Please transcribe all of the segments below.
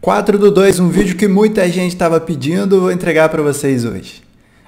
4 do 2, um vídeo que muita gente estava pedindo, vou entregar para vocês hoje.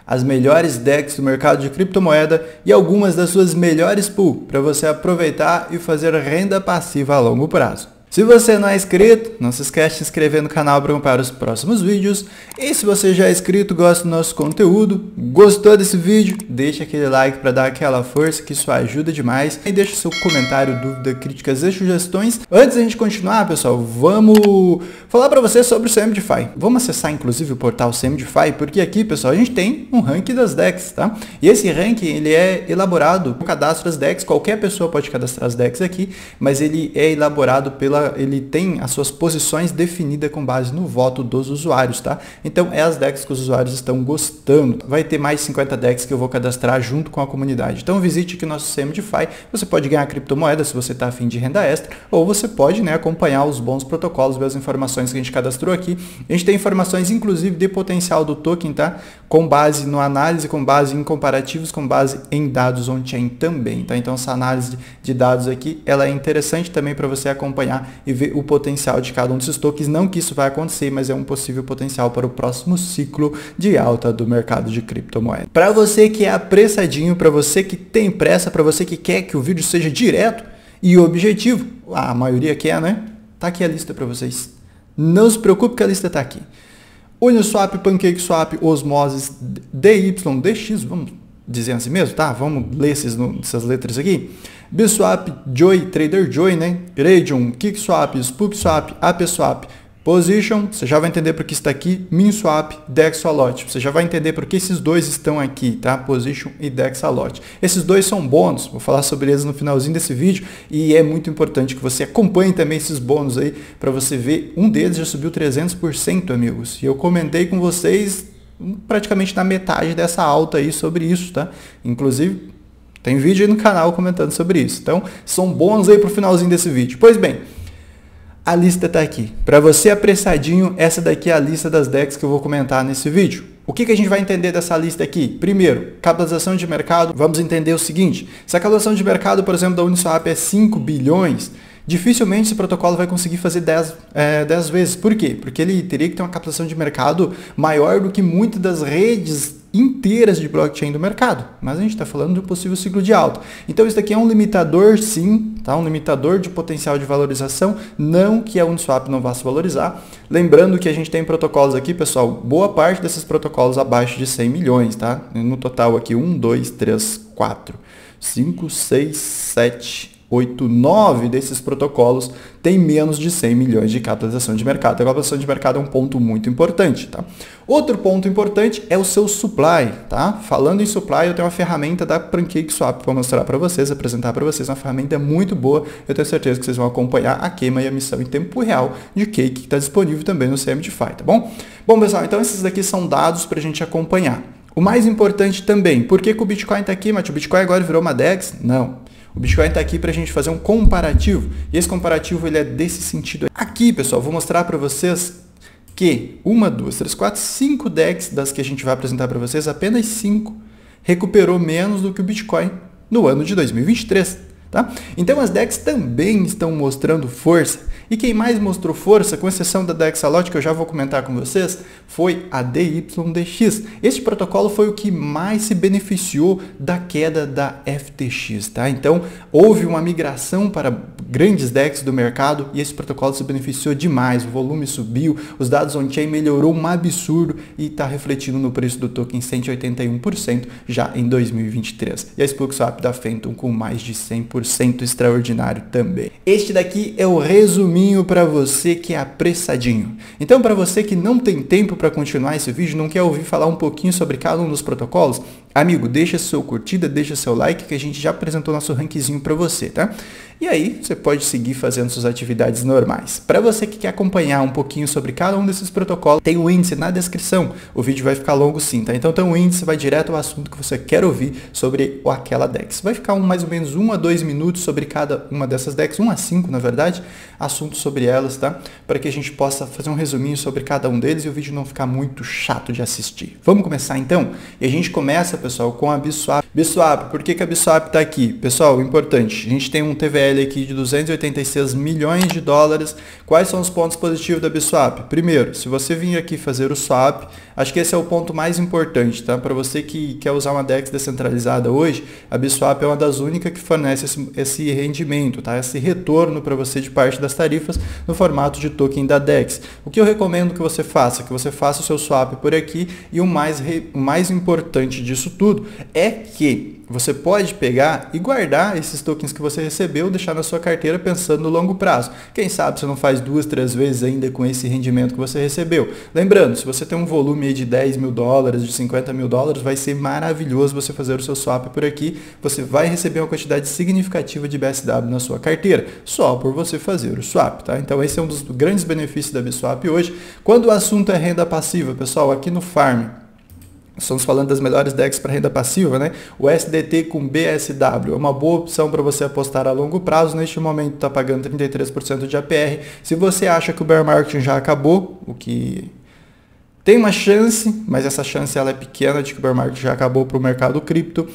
As melhores decks do mercado de criptomoeda e algumas das suas melhores pool para você aproveitar e fazer renda passiva a longo prazo. Se você não é inscrito, não se esquece de se inscrever no canal para acompanhar os próximos vídeos. E se você já é inscrito, gosta do nosso conteúdo, gostou desse vídeo, deixa aquele like para dar aquela força que isso ajuda demais. E deixa seu comentário, dúvida, críticas e sugestões. Antes da gente continuar, pessoal, vamos falar para você sobre o CMDFI. Vamos acessar inclusive o portal CMDFI, porque aqui, pessoal, a gente tem um ranking das decks, tá? E esse ranking, ele é elaborado com cadastro das decks, qualquer pessoa pode cadastrar as decks aqui, mas ele é elaborado pela ele tem as suas posições definidas com base no voto dos usuários, tá? Então é as decks que os usuários estão gostando. Vai ter mais 50 decks que eu vou cadastrar junto com a comunidade. Então visite aqui nosso CMDFI. Você pode ganhar criptomoeda se você está afim de renda extra, ou você pode né, acompanhar os bons protocolos, ver as informações que a gente cadastrou aqui. A gente tem informações inclusive de potencial do token, tá? Com base no análise, com base em comparativos, com base em dados on-chain também, tá? Então essa análise de dados aqui, ela é interessante também para você acompanhar e ver o potencial de cada um desses tokens. Não que isso vai acontecer, mas é um possível potencial para o próximo ciclo de alta do mercado de criptomoedas. Para você que é apressadinho, para você que tem pressa, para você que quer que o vídeo seja direto e objetivo, a maioria quer, né? Tá aqui a lista para vocês. Não se preocupe que a lista está aqui. Uniswap, PancakeSwap, Osmosis, DYDX, vamos dizer assim mesmo, tá? Vamos ler esses, essas letras aqui. Biswap, Joy, Trader Joy, né? Iridium, KickSwap, SpookSwap, AppSwap, Position, você já vai entender por que está aqui, MinSwap, Dexalot. Você já vai entender por que esses dois estão aqui, tá? Position e Dexalot. Esses dois são bônus, vou falar sobre eles no finalzinho desse vídeo e é muito importante que você acompanhe também esses bônus aí para você ver. Um deles já subiu 300%, amigos. E eu comentei com vocês praticamente na metade dessa alta aí sobre isso, tá? Inclusive, tem vídeo aí no canal comentando sobre isso. Então, são bons aí pro finalzinho desse vídeo. Pois bem, a lista está aqui. Para você apressadinho, essa daqui é a lista das decks que eu vou comentar nesse vídeo. O que, que a gente vai entender dessa lista aqui? Primeiro, capitalização de mercado. Vamos entender o seguinte. Se a capitalização de mercado, por exemplo, da Uniswap é 5 bilhões, dificilmente esse protocolo vai conseguir fazer 10, é, 10 vezes. Por quê? Porque ele teria que ter uma captação de mercado maior do que muitas das redes inteiras de blockchain do mercado. Mas a gente está falando de um possível ciclo de alta. Então isso daqui é um limitador, sim, tá? um limitador de potencial de valorização, não que a Uniswap não vá se valorizar. Lembrando que a gente tem protocolos aqui, pessoal, boa parte desses protocolos abaixo de 100 milhões, tá? No total aqui, 1, 2, 3, 4, 5, 6, 7, 8, 9 desses protocolos têm menos de 100 milhões de capitalização de mercado. A capitalização de mercado é um ponto muito importante. Tá? Outro ponto importante é o seu supply. Tá? Falando em supply, eu tenho uma ferramenta da PancakeSwap para mostrar para vocês, apresentar para vocês. Uma ferramenta muito boa. Eu tenho certeza que vocês vão acompanhar a queima e a missão em tempo real de Cake que está disponível também no CMDFI, tá bom? Bom, pessoal, então esses daqui são dados para a gente acompanhar. O mais importante também, por que, que o Bitcoin está aqui, mas o Bitcoin agora virou uma DEX? Não. O Bitcoin está aqui para a gente fazer um comparativo. E esse comparativo ele é desse sentido. Aqui, pessoal, vou mostrar para vocês que uma, duas, três, quatro, cinco decks das que a gente vai apresentar para vocês, apenas cinco recuperou menos do que o Bitcoin no ano de 2023. Tá? Então as DEX também estão mostrando força. E quem mais mostrou força, com exceção da Dexalot, que eu já vou comentar com vocês, foi a DYDX. Este protocolo foi o que mais se beneficiou da queda da FTX. Tá? Então houve uma migração para grandes DEX do mercado e esse protocolo se beneficiou demais. O volume subiu, os dados on-chain melhorou um absurdo e está refletindo no preço do token 181% já em 2023. E a SpookSwap da Phantom com mais de 100% 100% extraordinário também. Este daqui é o para você que é apressadinho. Então, para você que não tem tempo para continuar esse vídeo, não quer ouvir falar um pouquinho sobre cada um dos protocolos, amigo, deixa seu curtida, deixa seu like que a gente já apresentou nosso rankzinho para você, tá? E aí você pode seguir fazendo suas atividades normais. Para você que quer acompanhar um pouquinho sobre cada um desses protocolos, tem o índice na descrição. O vídeo vai ficar longo sim, tá? Então tem o índice, vai direto ao assunto que você quer ouvir sobre aquela DEX. Vai ficar um, mais ou menos um a dois minutos sobre cada uma dessas DEX, um a cinco na verdade, assuntos sobre elas, tá? Para que a gente possa fazer um resuminho sobre cada um deles e o vídeo não ficar muito chato de assistir. Vamos começar então? E a gente começa pessoal, com a Biswap. Biswap, por que, que a Biswap está aqui? Pessoal, importante, a gente tem um TVL aqui de 286 milhões de dólares. Quais são os pontos positivos da Biswap? Primeiro, se você vir aqui fazer o swap, acho que esse é o ponto mais importante, tá? Para você que quer usar uma DEX descentralizada hoje, a Biswap é uma das únicas que fornece esse, esse rendimento, tá? Esse retorno para você de parte das tarifas no formato de token da DEX. O que eu recomendo que você faça? Que você faça o seu swap por aqui e o mais, re, o mais importante disso tudo é que você pode pegar e guardar esses tokens que você recebeu, deixar na sua carteira pensando no longo prazo. Quem sabe você não faz duas, três vezes ainda com esse rendimento que você recebeu. Lembrando, se você tem um volume de 10 mil dólares, de 50 mil dólares, vai ser maravilhoso você fazer o seu swap por aqui. Você vai receber uma quantidade significativa de BSW na sua carteira, só por você fazer o swap. Tá? Então esse é um dos grandes benefícios da BSwap hoje. Quando o assunto é renda passiva, pessoal, aqui no Farm, Estamos falando das melhores decks para renda passiva, né? O SDT com BSW é uma boa opção para você apostar a longo prazo. Neste momento está pagando 33% de APR. Se você acha que o bear market já acabou, o que tem uma chance, mas essa chance ela é pequena de que o bear market já acabou para o mercado cripto.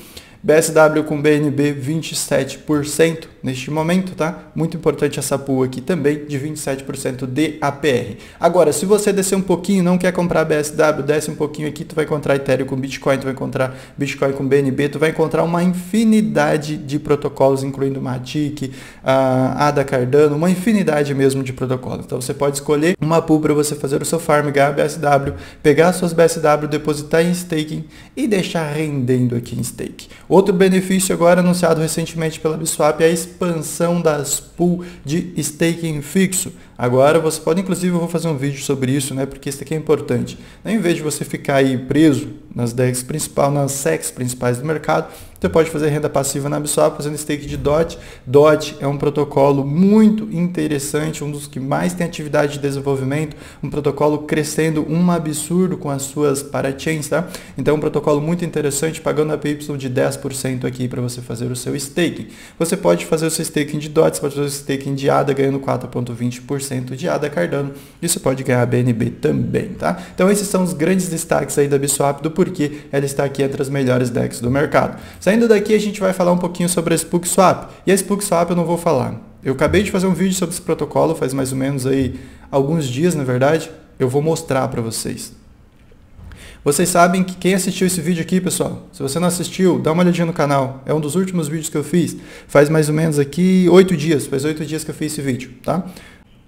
BSW com BNB 27% neste momento, tá? Muito importante essa pool aqui também de 27% de APR. Agora, se você descer um pouquinho, não quer comprar BSW, desce um pouquinho aqui, tu vai encontrar Ethereum com Bitcoin, tu vai encontrar Bitcoin com BNB, tu vai encontrar uma infinidade de protocolos, incluindo Matic, ADA Cardano, uma infinidade mesmo de protocolos. Então você pode escolher uma pool para você fazer o seu farm, ganhar BSW, pegar suas BSW, depositar em staking e deixar rendendo aqui em stake. Outro benefício agora anunciado recentemente pela Biswap é a expansão das pool de staking fixo. Agora você pode, inclusive, eu vou fazer um vídeo sobre isso, né? Porque isso aqui é importante. Em vez de você ficar aí preso nas DEX principais, nas SEX principais do mercado, você pode fazer renda passiva na Biswap fazendo stake de DOT. DOT é um protocolo muito interessante, um dos que mais tem atividade de desenvolvimento, um protocolo crescendo um absurdo com as suas parachains, tá? Então um protocolo muito interessante, pagando a PY de 10% aqui para você fazer o seu staking. Você pode fazer o seu staking de DOT, você pode fazer o staking de ADA ganhando 4,20% de ADA Cardano e você pode ganhar BNB também, tá? Então esses são os grandes destaques aí da Biswap do porquê ela está aqui entre as melhores DEX do mercado. Saindo daqui, a gente vai falar um pouquinho sobre a Spook Swap. E a Spook Swap eu não vou falar. Eu acabei de fazer um vídeo sobre esse protocolo, faz mais ou menos aí alguns dias, na verdade. Eu vou mostrar para vocês. Vocês sabem que quem assistiu esse vídeo aqui, pessoal, se você não assistiu, dá uma olhadinha no canal. É um dos últimos vídeos que eu fiz. Faz mais ou menos aqui oito dias. Faz oito dias que eu fiz esse vídeo, tá?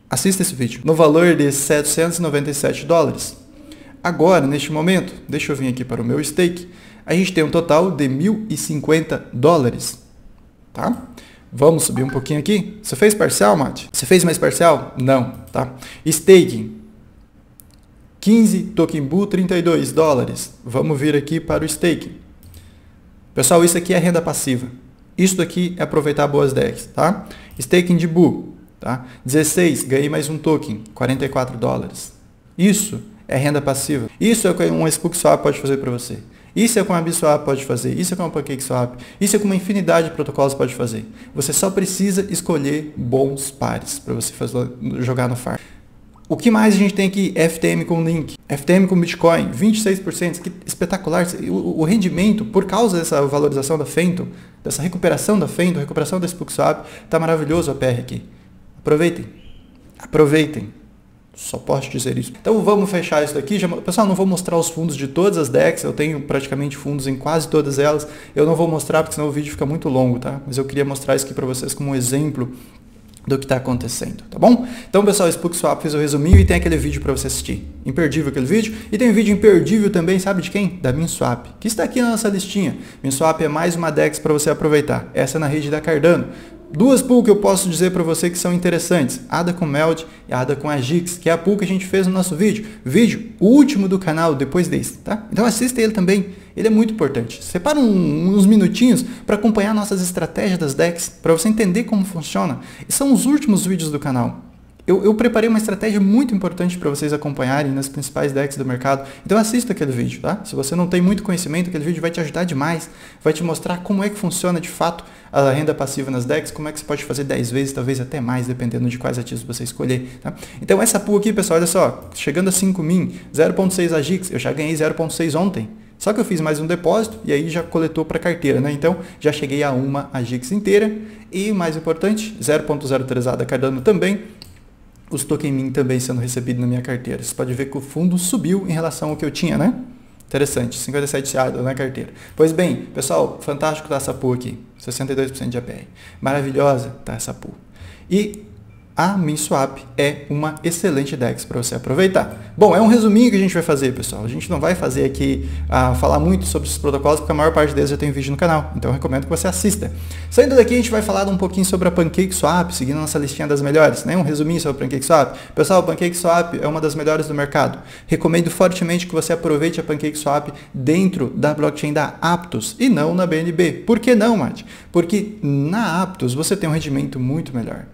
Assista esse vídeo. No valor de 797 dólares. Agora, neste momento, deixa eu vir aqui para o meu stake a gente tem um total de 1.050 dólares. Tá? Vamos subir um pouquinho aqui. Você fez parcial, Mate? Você fez mais parcial? Não, tá? Staking. 15 Token Bull 32 dólares. Vamos vir aqui para o staking. Pessoal, isso aqui é renda passiva. Isso daqui é aproveitar boas decks, tá? Staking de Bull, tá? 16, ganhei mais um token, 44 dólares. Isso é renda passiva. Isso é o que um Spook Swap pode fazer para você. Isso é como a Biswap pode fazer, isso é como a PancakeSwap, isso é como uma infinidade de protocolos pode fazer. Você só precisa escolher bons pares para você fazer, jogar no farm. O que mais a gente tem aqui? FTM com Link, FTM com Bitcoin, 26%, que espetacular. O, o, rendimento, por causa dessa valorização da Fenton, dessa recuperação da Fenton, recuperação da SpookSwap, está maravilhoso a PR aqui. Aproveitem. Aproveitem. Só posso dizer isso. Então vamos fechar isso aqui. pessoal, não vou mostrar os fundos de todas as decks. Eu tenho praticamente fundos em quase todas elas. Eu não vou mostrar porque senão o vídeo fica muito longo, tá? Mas eu queria mostrar isso aqui para vocês como um exemplo do que está acontecendo, tá bom? Então, pessoal, Spook Swap fez o resuminho e tem aquele vídeo para você assistir. Imperdível aquele vídeo. E tem um vídeo imperdível também, sabe de quem? Da MinSwap, que está aqui na nossa listinha. MinSwap é mais uma DEX para você aproveitar. Essa é na rede da Cardano. Duas pool que eu posso dizer para você que são interessantes, ADA com Meld e ADA com Agix, que é a pool que a gente fez no nosso vídeo. Vídeo, último do canal, depois desse, tá? Então assista ele também, ele é muito importante. Separa um, uns minutinhos para acompanhar nossas estratégias das decks, para você entender como funciona. E são os últimos vídeos do canal. Eu, eu preparei uma estratégia muito importante para vocês acompanharem nas principais decks do mercado. Então assista aquele vídeo, tá? Se você não tem muito conhecimento, aquele vídeo vai te ajudar demais. Vai te mostrar como é que funciona de fato a renda passiva nas decks, como é que você pode fazer 10 vezes, talvez até mais, dependendo de quais ativos você escolher. Tá? Então essa pool aqui, pessoal, olha só, chegando a 5 min, 0.6 AGIX, eu já ganhei 0.6 ontem. Só que eu fiz mais um depósito e aí já coletou para carteira, né? Então já cheguei a uma AGIX inteira e mais importante, 0.03 da Cardano também, os token min também sendo recebidos na minha carteira. Você pode ver que o fundo subiu em relação ao que eu tinha, né? Interessante, 57 reais na carteira. Pois bem, pessoal, fantástico tá essa pool aqui, 62% de APR. Maravilhosa tá essa pool. E a MinSwap é uma excelente DEX para você aproveitar. Bom, é um resuminho que a gente vai fazer, pessoal. A gente não vai fazer aqui uh, falar muito sobre os protocolos, porque a maior parte deles já tem vídeo no canal. Então eu recomendo que você assista. Saindo daqui, a gente vai falar um pouquinho sobre a PancakeSwap, seguindo a nossa listinha das melhores. Né? Um resuminho sobre a PancakeSwap. Pessoal, a PancakeSwap é uma das melhores do mercado. Recomendo fortemente que você aproveite a PancakeSwap dentro da blockchain da Aptos e não na BNB. Por que não, Mate? Porque na Aptos você tem um rendimento muito melhor.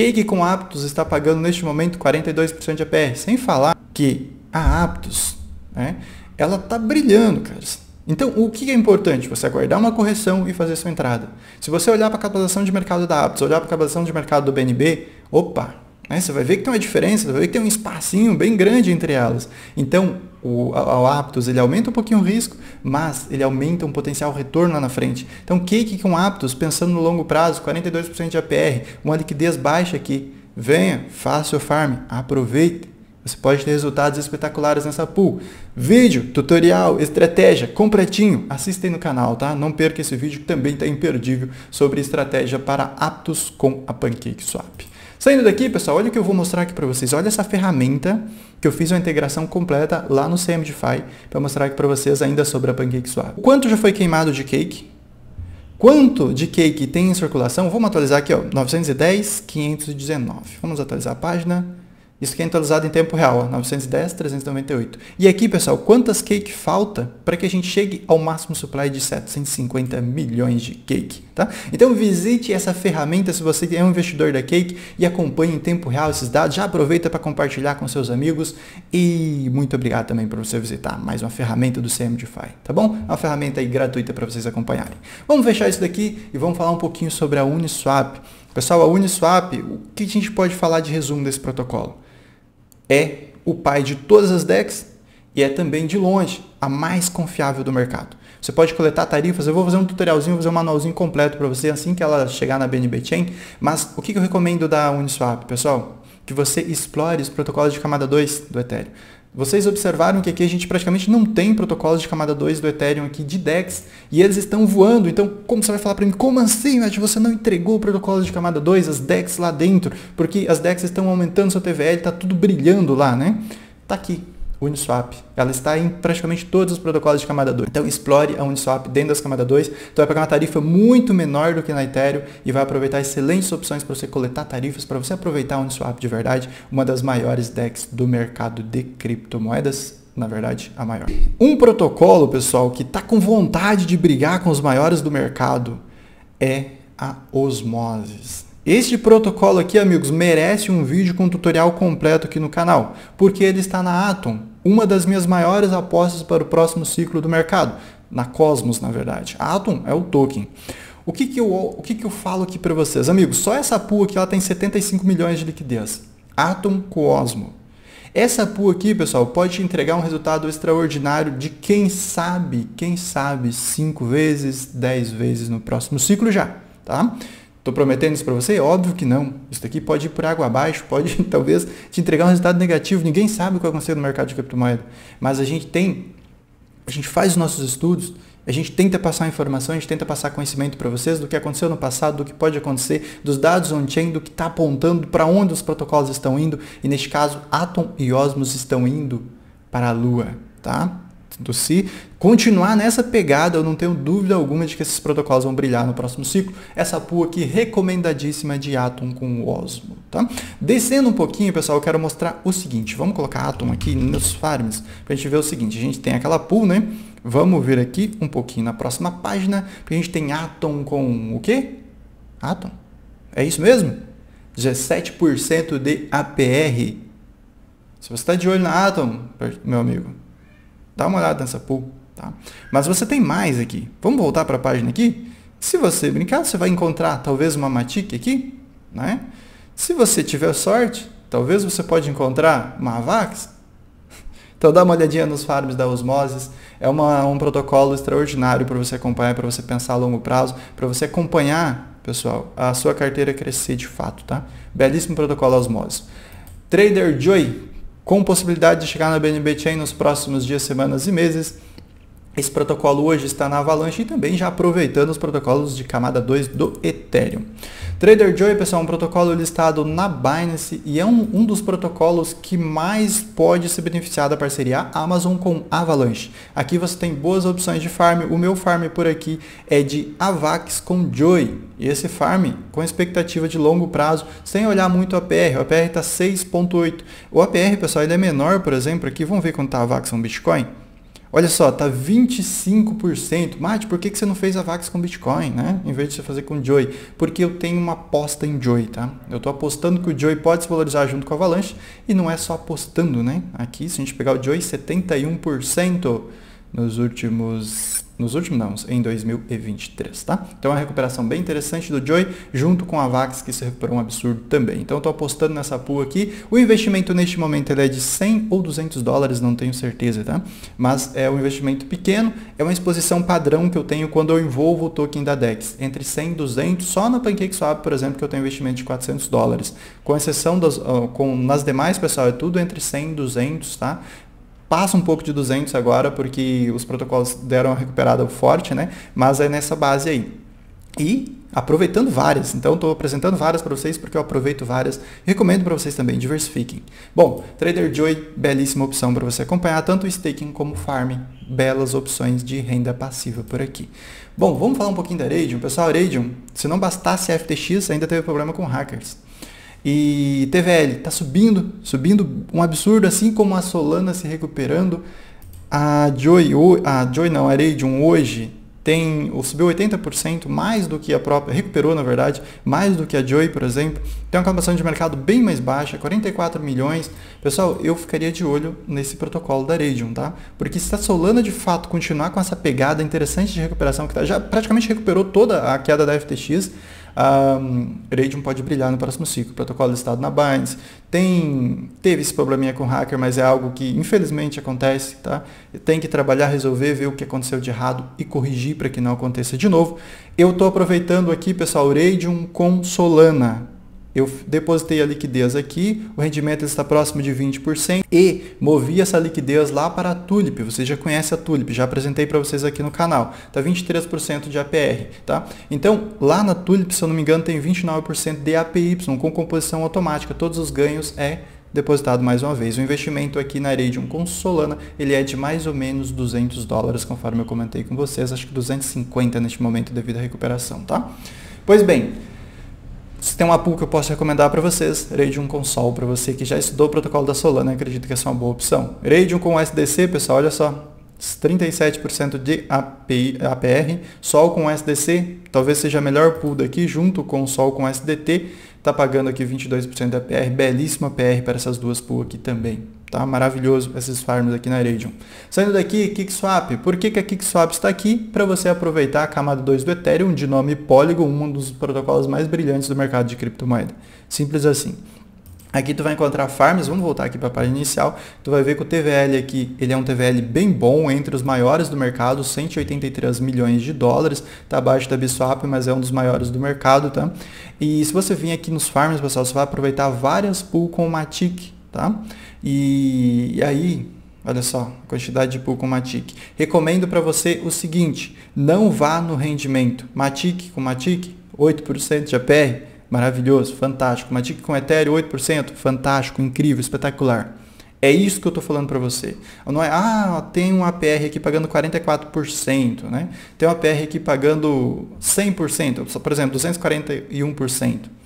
Cake com Aptos está pagando neste momento 42% de APR, sem falar que a Aptos, né, ela está brilhando, cara. Então, o que é importante? Você aguardar uma correção e fazer sua entrada. Se você olhar para a capitalização de mercado da Aptos, olhar para a capitalização de mercado do BNB, opa, né? Você vai ver que tem uma diferença, você vai ver que tem um espacinho bem grande entre elas. Então, o, o Aptos ele aumenta um pouquinho o risco, mas ele aumenta um potencial retorno lá na frente. Então, Cake com Aptos, pensando no longo prazo, 42% de APR, uma liquidez baixa aqui, venha, faça o farm, aproveite. Você pode ter resultados espetaculares nessa pool. Vídeo, tutorial, estratégia, completinho. Assista aí no canal, tá? Não perca esse vídeo que também está imperdível sobre estratégia para aptos com a PancakeSwap. Saindo daqui, pessoal, olha o que eu vou mostrar aqui para vocês. Olha essa ferramenta que eu fiz uma integração completa lá no CMDFI para mostrar aqui para vocês ainda sobre a PancakeSwap. Quanto já foi queimado de cake? Quanto de cake tem em circulação? Vamos atualizar aqui, ó, 910, 519. Vamos atualizar a página. Isso aqui é atualizado em tempo real, ó, 910, 398. E aqui, pessoal, quantas cake falta para que a gente chegue ao máximo supply de 750 milhões de cake, tá? Então visite essa ferramenta se você é um investidor da cake e acompanhe em tempo real esses dados. Já aproveita para compartilhar com seus amigos e muito obrigado também por você visitar mais uma ferramenta do CMDFI, tá bom? É uma ferramenta gratuita para vocês acompanharem. Vamos fechar isso daqui e vamos falar um pouquinho sobre a Uniswap. Pessoal, a Uniswap, o que a gente pode falar de resumo desse protocolo? É o pai de todas as DEX e é também, de longe, a mais confiável do mercado. Você pode coletar tarifas, eu vou fazer um tutorialzinho, vou fazer um manualzinho completo para você assim que ela chegar na BNB Chain, mas o que eu recomendo da Uniswap, pessoal? Que você explore os protocolos de camada 2 do Ethereum. Vocês observaram que aqui a gente praticamente não tem protocolos de camada 2 do Ethereum aqui de DEX e eles estão voando. Então, como você vai falar para mim, como assim, Matt, você não entregou o protocolo de camada 2, as DEX lá dentro? Porque as DEX estão aumentando seu TVL, está tudo brilhando lá, né? Tá aqui. Uniswap. Ela está em praticamente todos os protocolos de camada 2. Então explore a Uniswap dentro das camadas 2. Então vai pagar uma tarifa muito menor do que na Ethereum e vai aproveitar excelentes opções para você coletar tarifas, para você aproveitar a Uniswap de verdade, uma das maiores DEX do mercado de criptomoedas na verdade, a maior. Um protocolo, pessoal, que está com vontade de brigar com os maiores do mercado é a Osmosis. Este protocolo aqui, amigos, merece um vídeo com tutorial completo aqui no canal, porque ele está na Atom, uma das minhas maiores apostas para o próximo ciclo do mercado, na Cosmos, na verdade. A Atom é o token. O que, que, eu, o que, que eu falo aqui para vocês? Amigos, só essa pool aqui ela tem 75 milhões de liquidez. Atom Cosmo. Essa pool aqui, pessoal, pode te entregar um resultado extraordinário de quem sabe, quem sabe, 5 vezes, 10 vezes no próximo ciclo já, tá? Estou prometendo isso para você? Óbvio que não. Isso daqui pode ir por água abaixo, pode talvez te entregar um resultado negativo. Ninguém sabe o que vai acontecer no mercado de criptomoeda. Mas a gente tem, a gente faz os nossos estudos, a gente tenta passar informação, a gente tenta passar conhecimento para vocês do que aconteceu no passado, do que pode acontecer, dos dados on-chain, do que está apontando, para onde os protocolos estão indo. E neste caso, Atom e Osmos estão indo para a Lua, tá? Do se continuar nessa pegada, eu não tenho dúvida alguma de que esses protocolos vão brilhar no próximo ciclo. Essa pool aqui recomendadíssima de Atom com Osmo, tá? Descendo um pouquinho, pessoal, eu quero mostrar o seguinte. Vamos colocar Atom aqui nos farms para a gente ver o seguinte. A gente tem aquela pool, né? Vamos ver aqui um pouquinho na próxima página, a gente tem Atom com o quê? Atom. É isso mesmo? 17% de APR. Se você está de olho na Atom, meu amigo, Dá uma olhada nessa pool. Tá? Mas você tem mais aqui. Vamos voltar para a página aqui? Se você brincar, você vai encontrar talvez uma Matic aqui. Né? Se você tiver sorte, talvez você pode encontrar uma Avax. Então dá uma olhadinha nos farms da Osmosis. É uma, um protocolo extraordinário para você acompanhar, para você pensar a longo prazo, para você acompanhar, pessoal, a sua carteira crescer de fato, tá? Belíssimo protocolo Osmosis. Trader Joy, com possibilidade de chegar na BNB Chain nos próximos dias, semanas e meses. Esse protocolo hoje está na Avalanche e também já aproveitando os protocolos de camada 2 do Ethereum. Trader Joy, pessoal, é um protocolo listado na Binance e é um, um dos protocolos que mais pode se beneficiar da parceria Amazon com Avalanche. Aqui você tem boas opções de farm. O meu farm por aqui é de Avax com Joy. E esse farm com expectativa de longo prazo, sem olhar muito o APR. O APR está 6.8. O APR, pessoal, ele é menor, por exemplo, aqui. Vamos ver quanto está a Avax com Bitcoin. Olha só, tá 25%. Mate, por que, que você não fez a Vax com Bitcoin, né? Em vez de você fazer com Joy? Porque eu tenho uma aposta em Joy, tá? Eu tô apostando que o Joy pode se valorizar junto com a Avalanche e não é só apostando, né? Aqui, se a gente pegar o Joy, 71% nos últimos nos últimos não, em 2023, tá? Então é uma recuperação bem interessante do Joy, junto com a Vax, que se recuperou um absurdo também. Então eu tô apostando nessa pool aqui. O investimento neste momento é de 100 ou 200 dólares, não tenho certeza, tá? Mas é um investimento pequeno, é uma exposição padrão que eu tenho quando eu envolvo o token da DEX, entre 100 e 200, só na PancakeSwap, por exemplo, que eu tenho investimento de 400 dólares. Com exceção das, com, nas demais, pessoal, é tudo entre 100 e 200, tá? Passa um pouco de 200 agora, porque os protocolos deram uma recuperada forte, né? Mas é nessa base aí. E aproveitando várias. Então estou apresentando várias para vocês porque eu aproveito várias. Recomendo para vocês também, diversifiquem. Bom, Trader Joy, belíssima opção para você acompanhar tanto o staking como o farm. Belas opções de renda passiva por aqui. Bom, vamos falar um pouquinho da Radium. Pessoal, Radium, se não bastasse FTX, ainda teve problema com hackers. E TVL está subindo, subindo um absurdo, assim como a Solana se recuperando. A Joy, a Joy não, a Radium hoje tem, subiu 80% mais do que a própria, recuperou na verdade, mais do que a Joy, por exemplo. Tem uma captação de mercado bem mais baixa, 44 milhões. Pessoal, eu ficaria de olho nesse protocolo da Radium, tá? Porque se a Solana de fato continuar com essa pegada interessante de recuperação, que tá, já praticamente recuperou toda a queda da FTX, um, Radium pode brilhar no próximo ciclo. Protocolo listado na Binance. Tem, teve esse probleminha com hacker, mas é algo que infelizmente acontece, tá? Tem que trabalhar, resolver, ver o que aconteceu de errado e corrigir para que não aconteça de novo. Eu estou aproveitando aqui, pessoal, Radium com Solana eu depositei a liquidez aqui, o rendimento está próximo de 20% e movi essa liquidez lá para a Tulip. Você já conhece a Tulip, já apresentei para vocês aqui no canal. Está 23% de APR, tá? Então, lá na Tulip, se eu não me engano, tem 29% de APY com composição automática. Todos os ganhos é depositado mais uma vez. O investimento aqui na Iridium com Solana, ele é de mais ou menos 200 dólares, conforme eu comentei com vocês, acho que 250 neste momento devido à recuperação, tá? Pois bem, se tem uma pool que eu posso recomendar para vocês, Radium com Sol, para você que já estudou o protocolo da Solana, acredito que essa é uma boa opção. Radium com SDC, pessoal, olha só, 37% de API, APR, Sol com SDC, talvez seja a melhor pool daqui, junto com Sol com SDT, está pagando aqui 22% de APR, belíssima APR para essas duas pools aqui também. Tá maravilhoso esses farms aqui na Radium. Saindo daqui, KickSwap. Por que, que a KickSwap está aqui? Para você aproveitar a camada 2 do Ethereum de nome Polygon, um dos protocolos mais brilhantes do mercado de criptomoeda. Simples assim. Aqui tu vai encontrar farms, vamos voltar aqui para a página inicial, tu vai ver que o TVL aqui, ele é um TVL bem bom, entre os maiores do mercado, 183 milhões de dólares, tá abaixo da Biswap, mas é um dos maiores do mercado, tá? E se você vir aqui nos farms, pessoal, você vai aproveitar várias pool com Matic, tá? E, e aí, olha só, quantidade de pool com Matic. Recomendo para você o seguinte, não vá no rendimento. Matic com Matic, 8% de APR, maravilhoso, fantástico. Matic com Ethereum, 8%, fantástico, incrível, espetacular. É isso que eu estou falando para você. Não é, ah, tem um APR aqui pagando 44%, né? Tem um APR aqui pagando 100%, por exemplo, 241%.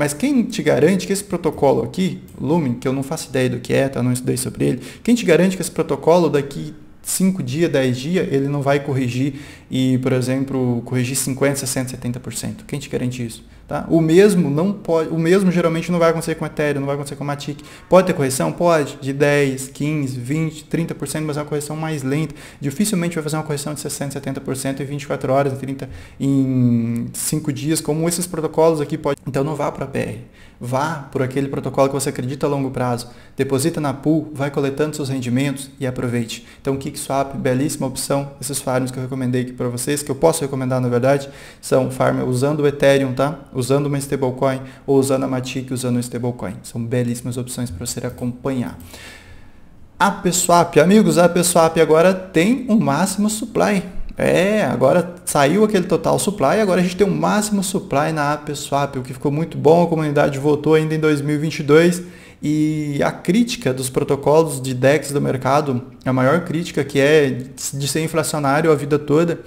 Mas quem te garante que esse protocolo aqui, Lumen, que eu não faço ideia do que é, tá? não estudei sobre ele, quem te garante que esse protocolo daqui 5 dias, 10 dias, ele não vai corrigir e, por exemplo, corrigir 50%, 60%, 70%? Quem te garante isso? Tá? O mesmo não pode, o mesmo geralmente não vai acontecer com Ethereum, não vai acontecer com Matic. Pode ter correção? Pode, de 10, 15, 20, 30%, mas é uma correção mais lenta. Dificilmente vai fazer uma correção de 60, 70% em 24 horas, em 30, em 5 dias, como esses protocolos aqui pode. Então não vá para a PR. Vá por aquele protocolo que você acredita a longo prazo. Deposita na pool, vai coletando seus rendimentos e aproveite. Então, KickSwap, belíssima opção. Esses farms que eu recomendei aqui para vocês, que eu posso recomendar na verdade, são farm usando o Ethereum, tá? Usando uma stablecoin ou usando a Matic usando um stablecoin. São belíssimas opções para você acompanhar. A PSwap, amigos, a PSwap agora tem um máximo supply. É, agora saiu aquele total supply, agora a gente tem um máximo supply na AppSwap, o que ficou muito bom, a comunidade votou ainda em 2022 e a crítica dos protocolos de DEX do mercado, a maior crítica que é de ser inflacionário a vida toda,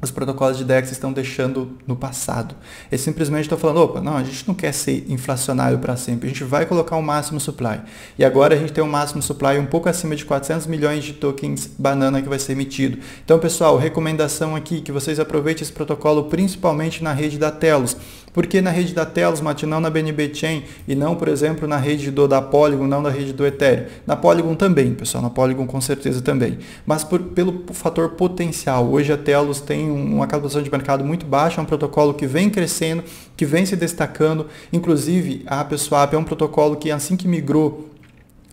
os protocolos de DEX estão deixando no passado. Eles simplesmente estão falando, opa, não, a gente não quer ser inflacionário para sempre, a gente vai colocar o um máximo supply. E agora a gente tem um máximo supply um pouco acima de 400 milhões de tokens banana que vai ser emitido. Então, pessoal, recomendação aqui que vocês aproveitem esse protocolo principalmente na rede da Telos. Porque na rede da Telos, Mate, não na BNB Chain e não, por exemplo, na rede do, da Polygon, não na rede do Ethereum. Na Polygon também, pessoal, na Polygon com certeza também. Mas por, pelo fator potencial, hoje a Telos tem uma captação de mercado muito baixa, é um protocolo que vem crescendo, que vem se destacando. Inclusive, a AppSwap é um protocolo que assim que migrou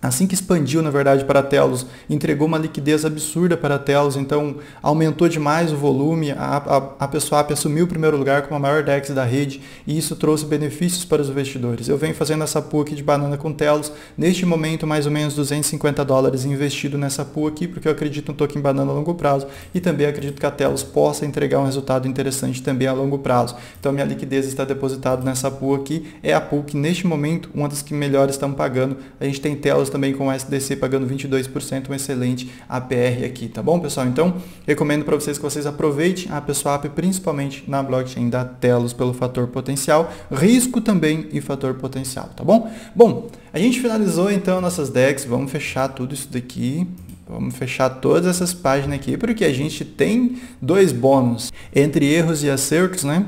assim que expandiu, na verdade, para a Telos, entregou uma liquidez absurda para a Telos, então aumentou demais o volume, a, a, a assumiu o primeiro lugar como a maior DEX da rede e isso trouxe benefícios para os investidores. Eu venho fazendo essa pool aqui de banana com Telos, neste momento mais ou menos 250 dólares investido nessa pool aqui, porque eu acredito no token banana a longo prazo e também acredito que a Telos possa entregar um resultado interessante também a longo prazo. Então minha liquidez está depositada nessa pool aqui, é a pool que neste momento, uma das que melhores estão pagando, a gente tem Telos também com SDC pagando 22%, um excelente APR aqui, tá bom, pessoal? Então, recomendo para vocês que vocês aproveitem a PessoaP, principalmente na blockchain da Telos pelo fator potencial, risco também e fator potencial, tá bom? Bom, a gente finalizou então nossas decks, vamos fechar tudo isso daqui, Vamos fechar todas essas páginas aqui, porque a gente tem dois bônus. Entre erros e acertos, né?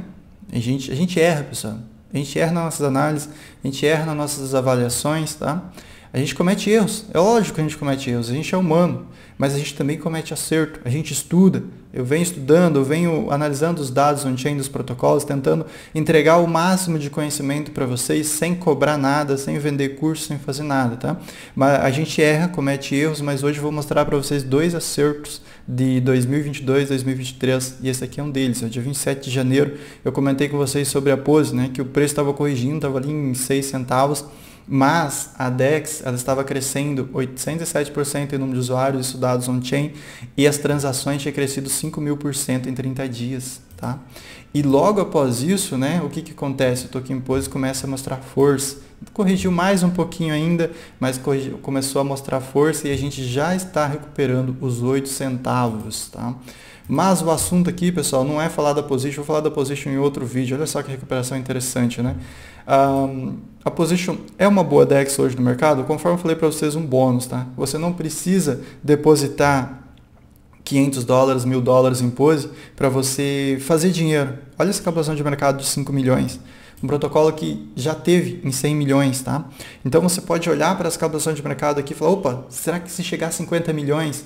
A gente, a gente erra, pessoal. A gente erra nas nossas análises, a gente erra nas nossas avaliações, tá? A gente comete erros, é lógico que a gente comete erros, a gente é humano, mas a gente também comete acerto, a gente estuda. Eu venho estudando, eu venho analisando os dados on-chain dos protocolos, tentando entregar o máximo de conhecimento para vocês sem cobrar nada, sem vender curso, sem fazer nada, tá? Mas a gente erra, comete erros, mas hoje eu vou mostrar para vocês dois acertos de 2022, 2023 e esse aqui é um deles. No dia 27 de janeiro eu comentei com vocês sobre a pose, né, que o preço estava corrigindo, estava ali em 6 centavos mas a DEX ela estava crescendo 807% em número de usuários estudados on-chain e as transações tinham crescido 5 mil por cento em 30 dias. Tá? E logo após isso, né, o que, que acontece? O Token Pose começa a mostrar força. Corrigiu mais um pouquinho ainda, mas corrigiu, começou a mostrar força e a gente já está recuperando os 8 centavos. Tá? Mas o assunto aqui, pessoal, não é falar da position, vou falar da position em outro vídeo. Olha só que recuperação interessante, né? Um, a position é uma boa DEX hoje no mercado, conforme eu falei para vocês, um bônus, tá? Você não precisa depositar 500 dólares, mil dólares em pose para você fazer dinheiro. Olha essa captação de mercado de 5 milhões. Um protocolo que já teve em 100 milhões, tá? Então você pode olhar para as captações de mercado aqui e falar, opa, será que se chegar a 50 milhões,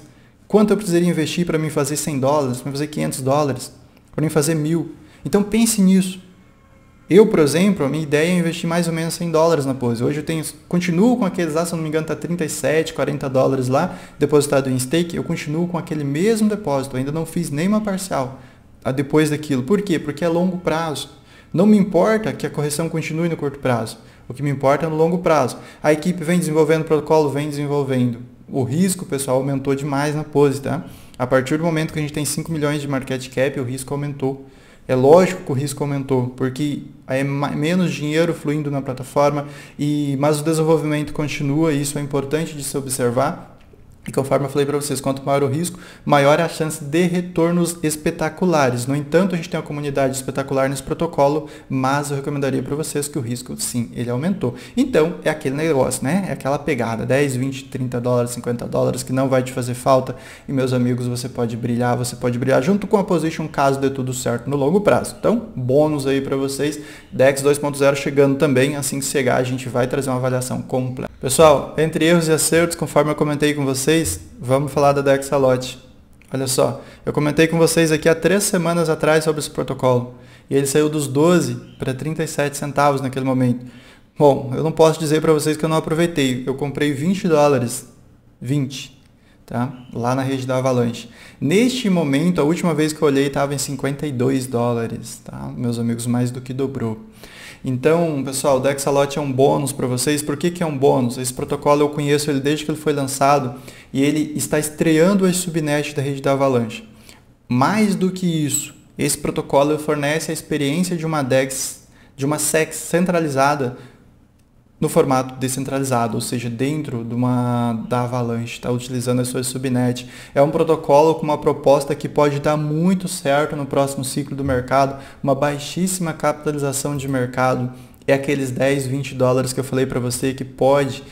Quanto eu precisaria investir para me fazer 100 dólares, para me fazer 500 dólares, para me fazer mil? Então pense nisso. Eu, por exemplo, a minha ideia é investir mais ou menos 100 dólares na pose. Hoje eu tenho, continuo com aqueles lá, se não me engano, está 37, 40 dólares lá, depositado em stake. Eu continuo com aquele mesmo depósito, ainda não fiz nenhuma parcial depois daquilo. Por quê? Porque é longo prazo. Não me importa que a correção continue no curto prazo. O que me importa é no longo prazo. A equipe vem desenvolvendo o protocolo, vem desenvolvendo o risco, pessoal, aumentou demais na pose, tá? A partir do momento que a gente tem 5 milhões de market cap, o risco aumentou. É lógico que o risco aumentou, porque é menos dinheiro fluindo na plataforma, e mas o desenvolvimento continua, e isso é importante de se observar. E conforme eu falei para vocês, quanto maior o risco, maior é a chance de retornos espetaculares. No entanto, a gente tem uma comunidade espetacular nesse protocolo, mas eu recomendaria para vocês que o risco, sim, ele aumentou. Então, é aquele negócio, né? É aquela pegada, 10, 20, 30 dólares, 50 dólares, que não vai te fazer falta. E, meus amigos, você pode brilhar, você pode brilhar junto com a Position caso dê tudo certo no longo prazo. Então, bônus aí para vocês. DEX 2.0 chegando também, assim que chegar a gente vai trazer uma avaliação completa. Pessoal, entre erros e acertos, conforme eu comentei com vocês, vamos falar da Dexalote. Olha só, eu comentei com vocês aqui há três semanas atrás sobre esse protocolo. E ele saiu dos 12 para 37 centavos naquele momento. Bom, eu não posso dizer para vocês que eu não aproveitei. Eu comprei 20 dólares. 20. Tá? Lá na rede da Avalanche. Neste momento, a última vez que eu olhei estava em 52 dólares. Tá? Meus amigos, mais do que dobrou. Então, pessoal, o Dexalot é um bônus para vocês. Por que, que é um bônus? Esse protocolo eu conheço ele desde que ele foi lançado e ele está estreando as subnets da rede da Avalanche. Mais do que isso, esse protocolo fornece a experiência de uma DEX, de uma SEX centralizada no formato descentralizado, ou seja, dentro de uma, da Avalanche, está utilizando as suas subnet. É um protocolo com uma proposta que pode dar muito certo no próximo ciclo do mercado, uma baixíssima capitalização de mercado, é aqueles 10, 20 dólares que eu falei para você que pode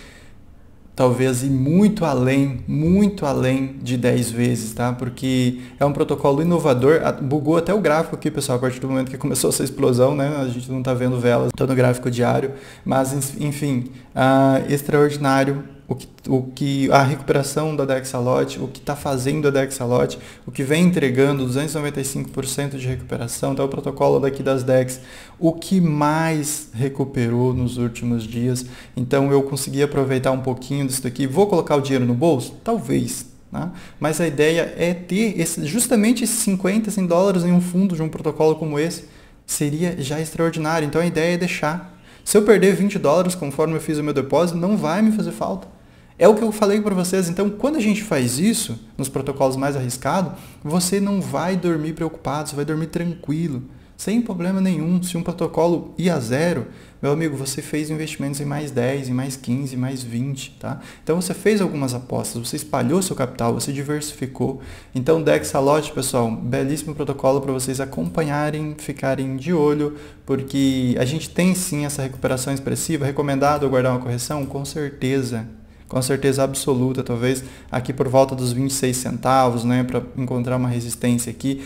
talvez ir muito além, muito além de 10 vezes, tá? Porque é um protocolo inovador, bugou até o gráfico aqui, pessoal, a partir do momento que começou essa explosão, né? A gente não está vendo velas, estou no gráfico diário, mas enfim, uh, extraordinário o que, o que a recuperação da Dexalote, o que está fazendo a Dexalote, o que vem entregando 295% de recuperação, então o protocolo daqui das Dex, o que mais recuperou nos últimos dias. Então eu consegui aproveitar um pouquinho disso daqui. Vou colocar o dinheiro no bolso? Talvez. Né? Mas a ideia é ter esse, justamente esses 50, 100 dólares em um fundo de um protocolo como esse. Seria já extraordinário. Então a ideia é deixar. Se eu perder 20 dólares conforme eu fiz o meu depósito, não vai me fazer falta. É o que eu falei para vocês. Então, quando a gente faz isso, nos protocolos mais arriscados, você não vai dormir preocupado, você vai dormir tranquilo, sem problema nenhum. Se um protocolo ir a zero, meu amigo, você fez investimentos em mais 10, em mais 15, em mais 20, tá? Então você fez algumas apostas, você espalhou seu capital, você diversificou. Então Dexalote, pessoal, belíssimo protocolo para vocês acompanharem, ficarem de olho, porque a gente tem sim essa recuperação expressiva, recomendado aguardar uma correção, com certeza, com certeza absoluta, talvez aqui por volta dos 26 centavos, né, para encontrar uma resistência aqui,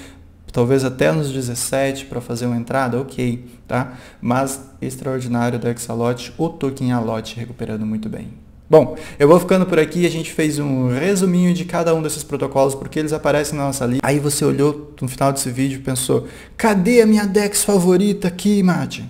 talvez até nos 17 para fazer uma entrada, ok, tá? Mas extraordinário do Exalote, o token Alote recuperando muito bem. Bom, eu vou ficando por aqui, a gente fez um resuminho de cada um desses protocolos, porque eles aparecem na nossa lista. Aí você olhou no final desse vídeo e pensou, cadê a minha DEX favorita aqui, Mate?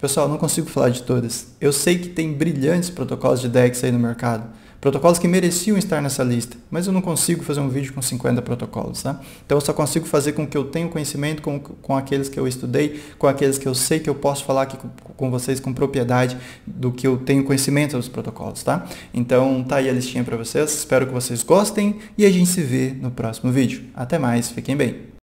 Pessoal, não consigo falar de todas. Eu sei que tem brilhantes protocolos de DEX aí no mercado. Protocolos que mereciam estar nessa lista, mas eu não consigo fazer um vídeo com 50 protocolos, tá? Então eu só consigo fazer com que eu tenha conhecimento com, com aqueles que eu estudei, com aqueles que eu sei que eu posso falar aqui com, com vocês com propriedade do que eu tenho conhecimento dos protocolos, tá? Então tá aí a listinha para vocês, espero que vocês gostem e a gente se vê no próximo vídeo. Até mais, fiquem bem!